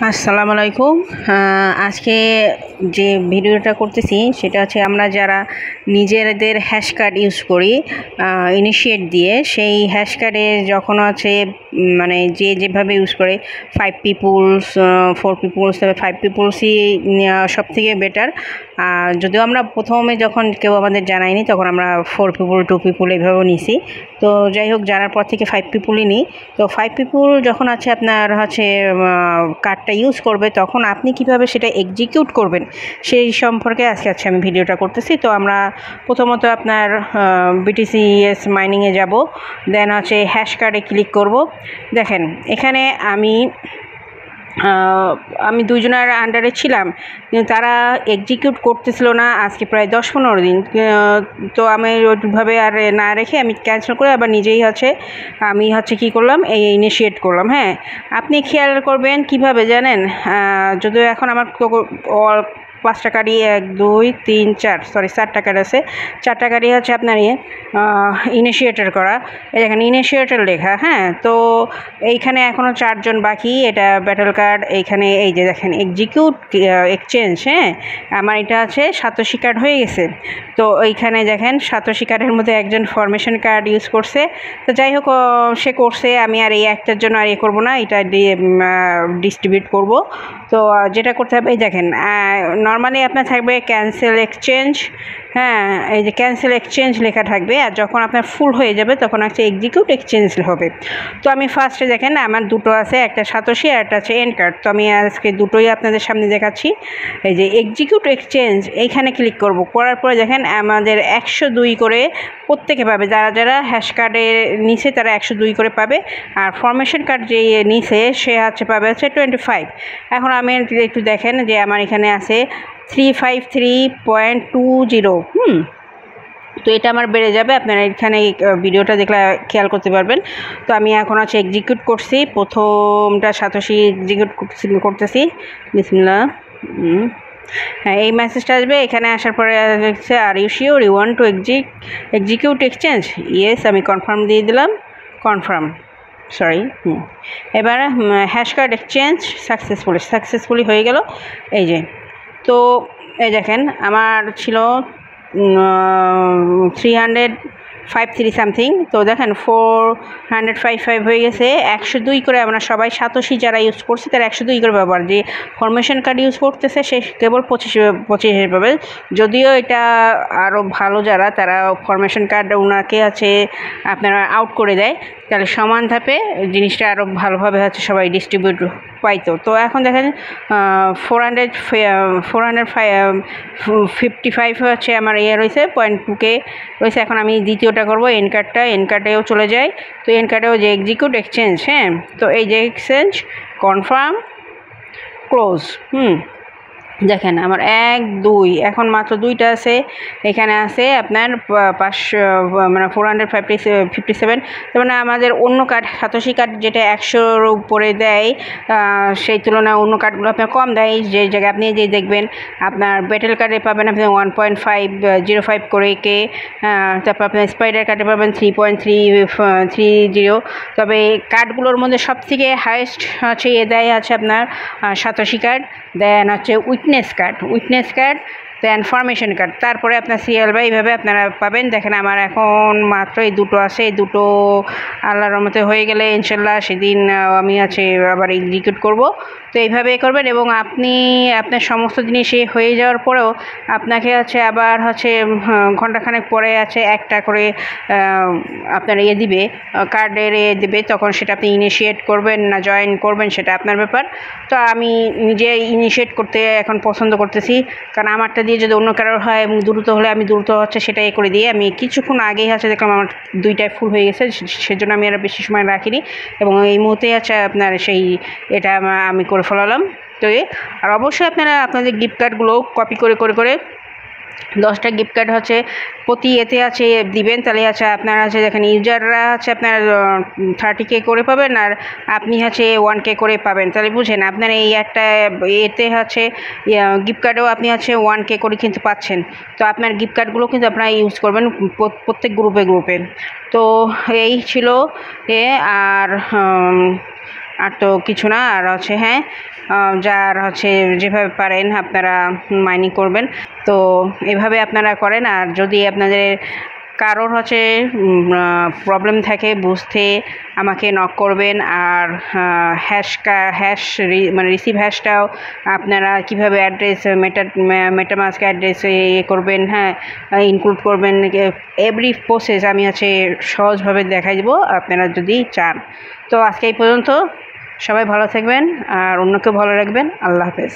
আসসালামু আলাইকুম আজকে যে ভিডিওটা করতেছি সেটা হচ্ছে আমরা যারা নিজেদের হ্যাশ কার্ড ইউজ করি ইনিশিয়েট দিয়ে, সেই হ্যাশ কার্ডে যখন আছে মানে যে যেভাবে ইউজ করে ফাইভ পিপুলস ফোর পিপুলস তবে ফাইভ পিপুলসই সব থেকে বেটার যদিও আমরা প্রথমে যখন কেউ আমাদের জানায়নি, তখন আমরা ফোর পিপুল টু পিপুল এইভাবেও নিছি। তো যাই হোক, জানার পর থেকে ফাইভ পিপুলই নিই। তো ফাইভ পিপুল যখন আছে, আপনার হচ্ছে কার্ডটা ইউজ করবে, তখন আপনি কীভাবে সেটা এক্সিকিউট করবেন, সেই সম্পর্কে আজকে আজকে আমি ভিডিওটা করতেছি। তো আমরা প্রথমত আপনার বিটিসিএস মাইনিংয়ে যাব দেন হচ্ছে হ্যাশ কার্ডে ক্লিক করব। দেখেন, এখানে আমি আমি দুজনের আন্ডারে ছিলাম, কিন্তু তারা এক্সিকিউট করতেছিল না, আজকে প্রায় দশ পনেরো দিন। তো আমি ওইভাবে আর না রেখে আমি ক্যান্সেল করে আবার নিজেই হচ্ছে আমি হচ্ছে কি করলাম, এই ইনিশিয়েট করলাম হ্যাঁ। আপনি খেয়াল করবেন কীভাবে জানেন? যদিও এখন আমার পাঁচ টাকারই এক, দুই, তিন, চার সরি চার টাকার আছে চার টাকারই হচ্ছে আপনার ইয়ে ইনিশিয়েটার করা। এই দেখেন ইনিশিয়েটার লেখা হ্যাঁ? তো এইখানে এখনও চারজন বাকি, এটা ব্যাটল কার্ড এইখানে এই যে দেখেন এক্সিকিউট এক্সচেঞ্জ হ্যাঁ? আমার এটা আছে, সাতশি কার্ড হয়ে গেছে। তো এইখানে দেখেন, সাতশি কার্ডের মধ্যে একজন ফরমেশন কার্ড ইউজ করছে। তো যাই হোক সে করছে, আমি আর এই একটার জন্য আর এ করব না, এটা ডিস্ট্রিবিউট করব। তো যেটা করতে হবে, এই দেখেন নর্মালি আপনার থাকবে ক্যান্সেল এক্সচেঞ্জ হ্যাঁ এই যে ক্যান্সেল এক্সচেঞ্জ লেখা থাকবে আর যখন আপনার ফুল হয়ে যাবে তখন হচ্ছে এক্সিকিউট এক্সচেঞ্জ হবে। তো আমি ফার্স্টে দেখেন, আমার দুটো আছে, একটা সাতশি আর একটা আছে এন্ড কার্ড তো আমি আজকে দুটোই আপনাদের সামনে দেখাচ্ছি। এই যে এক্সিকিউট এক্সচেঞ্জ এইখানে ক্লিক করব। করার পরে দেখেন, আমাদের একশো দুই করে প্রত্যেকে পাবে। যারা যারা হ্যাশ কার্ডের নিচে, তারা একশো দুই করে পাবে। আর ফরমেশন কার্ড যে নিচে, সে হচ্ছে পাবে হচ্ছে টোয়েন্টি ফাইভ এখন আমি একটু দেখেন যে আমার এখানে আছে three five three point two zero হুম। তো এটা আমার বেড়ে যাবে, আপনারা এখানে ভিডিওটা দেখলে খেয়াল করতে পারবেন। তো আমি এখন আছে এক্সিকিউট করছি, প্রথমটা সাতশি এক্সিকিউট করতেছি। বিসমিল্লা। হ্যাঁ এই মেসেজটা আসবে, এখানে আসার পরে লিখছে are you sure you want to exec execute exchange yes আমি কনফার্ম দিয়ে দিলাম কনফার্ম সরি হুম। এবার hash card exchange successfully successfully হয়ে গেল, এই যে তো, এই দেখেন, আমার ছিল three hundred five three something তো দেখেন ফোর হান্ড্রেড ফাইভ ফাইভ হয়ে গেছে। একশো দুই করে আমরা সবাই সাতশি যারা ইউজ করছে, তারা একশো দুই করে ব্যবহার। যে ফরমেশন কার্ড ইউজ করতেছে, সে কেবল পঁচিশ পঁচিশ পাবে। যদিও এটা আরও ভালো যারা, তারা ফরমেশন কার্ড ওনাকে আছে, আপনারা আউট করে দেয়। তাহলে সমান ধাপে জিনিসটা আরও ভালোভাবে হচ্ছে সবাই ডিস্ট্রিবিউট পাইতো। তো এখন দেখেন four hundred four hundred fifty five হচ্ছে আমার ইয়ে রয়েছে পয়েন্ট টুকে রয়েছে। এখন আমি দ্বিতীয়টা করব এন কার্ডটা এন কার্ডেও চলে যায় তো এন কার্ডেও যে এক্সিকিউট এক্সচেঞ্জ হ্যাঁ? তো এই যে এক্সচেঞ্জ কনফার্ম ক্লোজ হুম? দেখেন, আমার এক, দুই, এখন মাত্র দুইটা আছে। এখানে আছে আপনার পাঁচশো মানে four hundred fifty fifty seven মানে আমাদের অন্য কার্ড সাতশি কার্ড যেটা একশোর উপরে দেয় সেই তুলনায় অন্য কার্ডগুলো আপনার কম দেয়। যে জায়গায় আপনি যে দেখবেন, আপনার বেটেল কার্ডে পাবেন আপনি one point five zero five করে কে তারপর আপনার স্পাইডার কার্ডে পাবেন three point three three zero তবে কার্ডগুলোর মধ্যে সবথেকে হায়েস্ট হচ্ছে, এ দেয় আছে আপনার সাতশি কার্ড দেন হচ্ছে উইটনেস কার্ড উইটনেস কার্ড দেন ফরমেশন কার্ড তারপরে আপনার সিএল বা এইভাবে আপনারা পাবেন। দেখেন আমার এখন মাত্র এই দুটো আছে। এই দুটো আল্লাহর রহমতে হয়ে গেলে ইনশাল্লাহ সেদিন আমি আছে, আবার এক্সিকিউট করব। তো এইভাবে করবেন এবং আপনি আপনার সমস্ত জিনিসই হয়ে যাওয়ার পরেও আপনাকে হচ্ছে আবার হচ্ছে ঘন্টাখানেক পরে আছে একটা করে আপনার ইয়ে দিবে কার্ডের ইয়ে দেবে। তখন সেটা আপনি ইনিশিয়েট করবেন না জয়েন করবেন সেটা আপনার ব্যাপার। তো আমি নিজে ইনিশিয়েট করতে এখন পছন্দ করতেছি। কারণ আমারটা দিয়ে যদি অন্য কারোর হয় এবং দ্রুত হলে আমি দ্রুত হচ্ছে সেটাই করে দিয়ে আমি কিছুক্ষণ আগেই হচ্ছে দেখলাম আমার দুইটাই ফুল হয়ে গেছে সেজন্য আমি আর বেশি সময় রাখিনি এবং এই মুহূর্তে আছে আপনার সেই এটা আমি করে ফেলালাম। তো আর অবশ্যই আপনারা আপনাদের গিফট কার্ডগুলো কপি করে করে করে দশটা গিফট কার্ড হচ্ছে। প্রতি এতে আছে, দিবেন, তাহলে আছে আপনার আছে দেখেন ইউজাররা আছে, আপনার থার্টি কে করে পাবেন আর আপনি হচ্ছে ওয়ান কে করে পাবেন। তাহলে বুঝেন, আপনার এই একটা, এতে হচ্ছে গিফট কার্ডেও আপনি হচ্ছে ওয়ান কে করে কিন্তু পাচ্ছেন। তো আপনার গিফট কার্ডগুলো কিন্তু আপনারা ইউজ করবেন প্র- প্রত্যেক গ্রুপে গ্রুপে তো এই ছিল এ, আর আর তো কিছু না, আর হচ্ছে হ্যাঁ যার হচ্ছে যেভাবে পারেন আপনারা মাইনিং করবেন। তো এভাবে আপনারা করেন, আর যদি আপনাদের কারোর হচ্ছে প্রবলেম থাকে, বুঝতে আমাকে নক করবেন আর হ্যাশ হ্যাশ মানে রিসিভ হ্যাশটাও আপনারা কীভাবে অ্যাড্রেস মেটা মেটামাস্ক অ্যাড্রেসে ইয়ে করবেন হ্যাঁ ইনক্লুড করবেন এভরি প্রসেস আমি হচ্ছে সহজভাবে দেখাই দেবো, আপনারা যদি চান। তো আজকে এই পর্যন্ত, সবাই ভালো থাকবেন আর অন্যকেও ভালো রাখবেন, আল্লাহ হাফেজ।